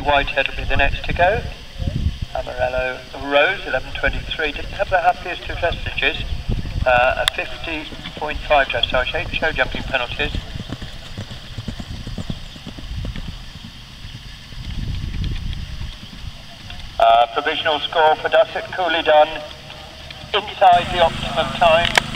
Whitehead will be the next to go. Amarillo Rose, 11.23, didn't have the happiest of vestiges. Uh, a 50.5 dressage, 8 show jumping penalties. Uh, provisional score for Dusset, coolly done, inside the optimum time.